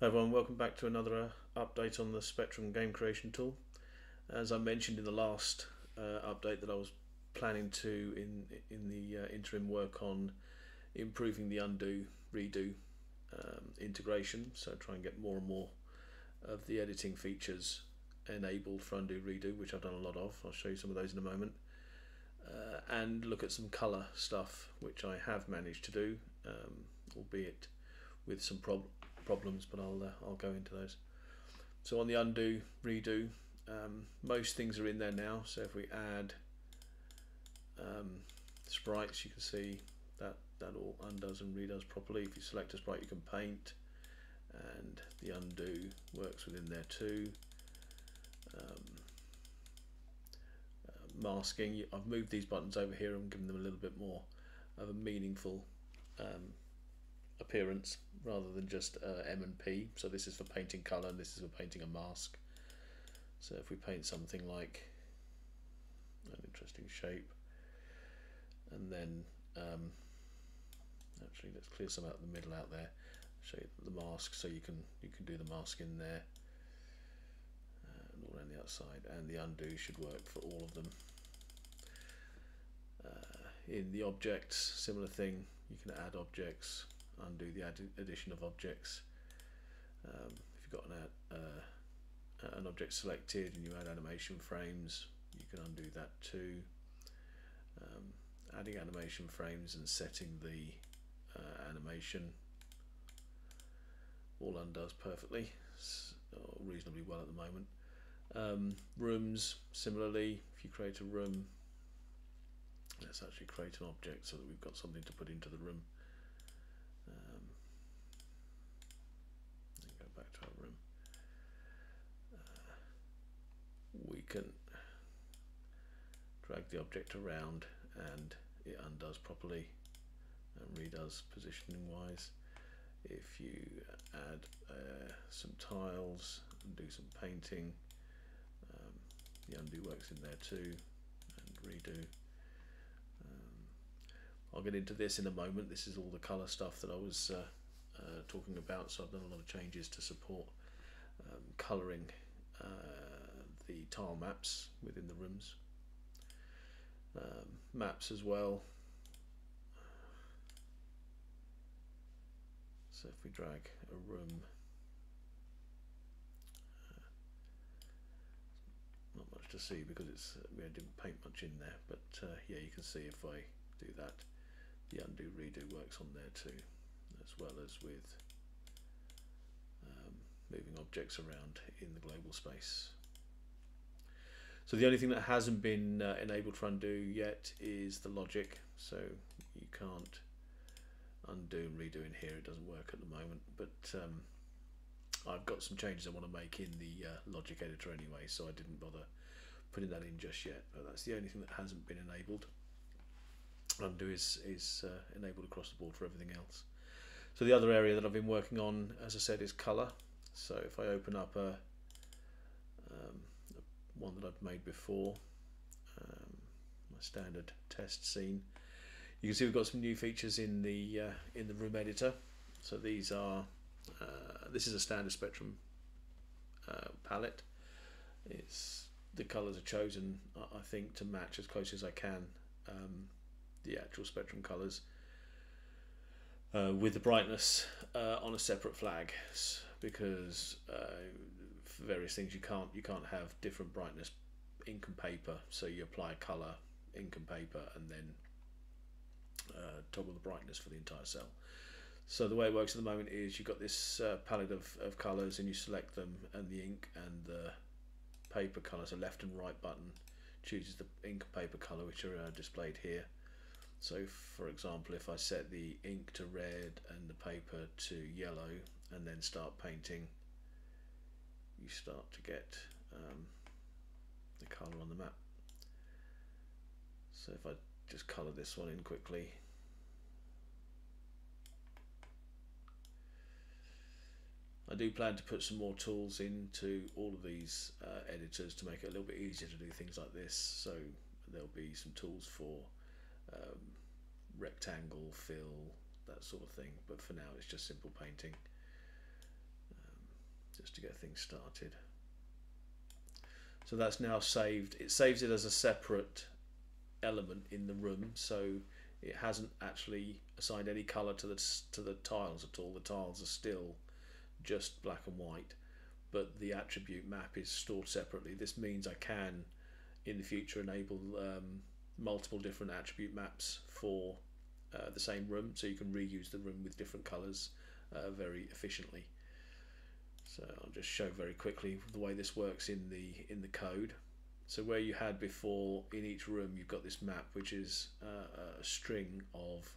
Hi everyone, welcome back to another uh, update on the Spectrum game creation tool. As I mentioned in the last uh, update that I was planning to in in the uh, interim work on improving the undo redo um, integration. So try and get more and more of the editing features enabled for undo redo which I've done a lot of. I'll show you some of those in a moment. Uh, and look at some color stuff which I have managed to do um, albeit with some prob problems but I'll, uh, I'll go into those. So on the undo redo um, most things are in there now. So if we add um, sprites you can see that that all undoes and redoes properly. If you select a sprite you can paint and the undo works within there too. Um, uh, masking I've moved these buttons over here. And given them a little bit more of a meaningful um, appearance rather than just uh, M and P. So this is for painting color and this is for painting a mask. So if we paint something like an interesting shape and then um, actually let's clear some out the middle out there. Show you the mask so you can you can do the mask in there uh, and all around the outside and the undo should work for all of them. Uh, in the objects similar thing. You can add objects undo the addition of objects. Um, if you've got an, uh, an object selected and you add animation frames you can undo that too. Um, adding animation frames and setting the uh, animation all undoes perfectly reasonably well at the moment. Um, rooms similarly if you create a room let's actually create an object so that we've got something to put into the room um, go back to our room uh, we can drag the object around and it undoes properly and redoes positioning wise. If you add uh, some tiles and do some painting um, the undo works in there too and redo. Um, I'll get into this in a moment. This is all the color stuff that I was uh, uh, talking about so I've done a lot of changes to support um, coloring uh, the tile maps within the rooms um, maps as well. So if we drag a room, uh, not much to see because it's uh, we didn't paint much in there, but uh, yeah, you can see if I do that, the undo redo works on there too, as well as with um, moving objects around in the global space. So the only thing that hasn't been uh, enabled for undo yet is the logic. So you can't undo and redo in here. It doesn't work at the moment. But um, I've got some changes I want to make in the uh, logic editor anyway. So I didn't bother putting that in just yet. But that's the only thing that hasn't been enabled. Undo is, is uh, enabled across the board for everything else. So the other area that I've been working on, as I said, is color. So if I open up a um, one that I've made before, um, my standard test scene. You can see we've got some new features in the uh, in the room editor. So these are uh, this is a standard spectrum uh, palette. It's the colours are chosen, I think, to match as close as I can um, the actual spectrum colours. Uh, with the brightness uh, on a separate flag because uh, for various things you can't you can't have different brightness ink and paper. So you apply color ink and paper and then uh, toggle the brightness for the entire cell. So the way it works at the moment is you've got this uh, palette of, of colors and you select them and the ink and the paper color so left and right button chooses the ink and paper color which are uh, displayed here. So for example if I set the ink to red and the paper to yellow and then start painting you start to get um, the colour on the map. So if I just colour this one in quickly, I do plan to put some more tools into all of these uh, editors to make it a little bit easier to do things like this. So there'll be some tools for um, rectangle, fill, that sort of thing. But for now, it's just simple painting. Just to get things started. So that's now saved. It saves it as a separate element in the room, so it hasn't actually assigned any color to the to the tiles at all. The tiles are still just black and white, but the attribute map is stored separately. This means I can, in the future, enable um, multiple different attribute maps for uh, the same room, so you can reuse the room with different colors uh, very efficiently. So I'll just show very quickly the way this works in the in the code. So where you had before in each room, you've got this map, which is uh, a string of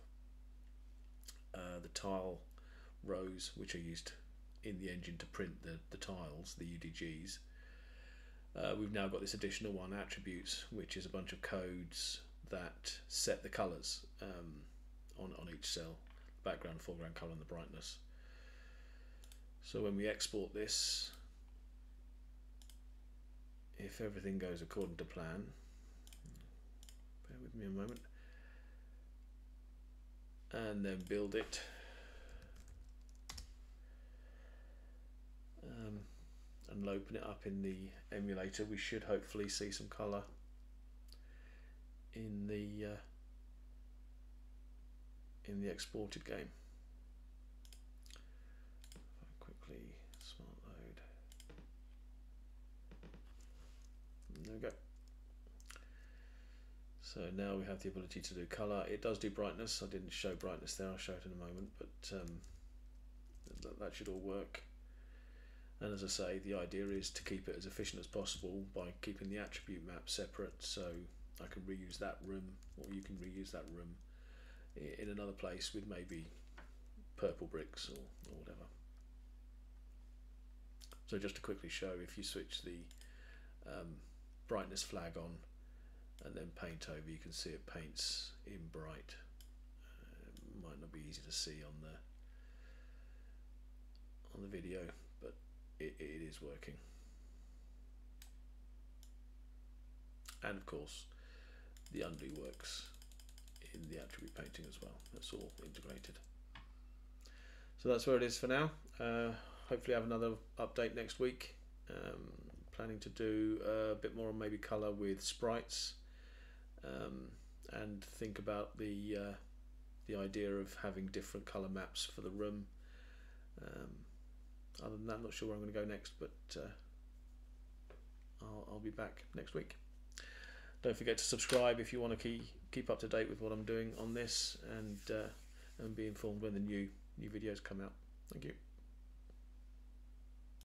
uh, the tile rows, which are used in the engine to print the, the tiles, the UDGs. Uh, we've now got this additional one, attributes, which is a bunch of codes that set the colours um, on, on each cell, background, foreground colour and the brightness. So when we export this, if everything goes according to plan, bear with me a moment, and then build it. Um, and open it up in the emulator, we should hopefully see some colour in the uh, in the exported game. There we go. So now we have the ability to do colour. It does do brightness. I didn't show brightness there. I'll show it in a moment, but um, that, that should all work. And as I say, the idea is to keep it as efficient as possible by keeping the attribute map separate so I can reuse that room or you can reuse that room in another place with maybe purple bricks or, or whatever. So just to quickly show, if you switch the um, brightness flag on and then paint over, you can see it paints in bright. Uh, might not be easy to see on the on the video, but it, it is working. And of course, the undo works in the attribute painting as well. That's all integrated. So that's where it is for now. Uh, hopefully I have another update next week. Um, planning to do a bit more on maybe colour with sprites um, and think about the uh, the idea of having different colour maps for the room. Um, other than that, I'm not sure where I'm going to go next, but uh, I'll, I'll be back next week. Don't forget to subscribe if you want to keep keep up to date with what I'm doing on this and uh, and be informed when the new new videos come out. Thank you.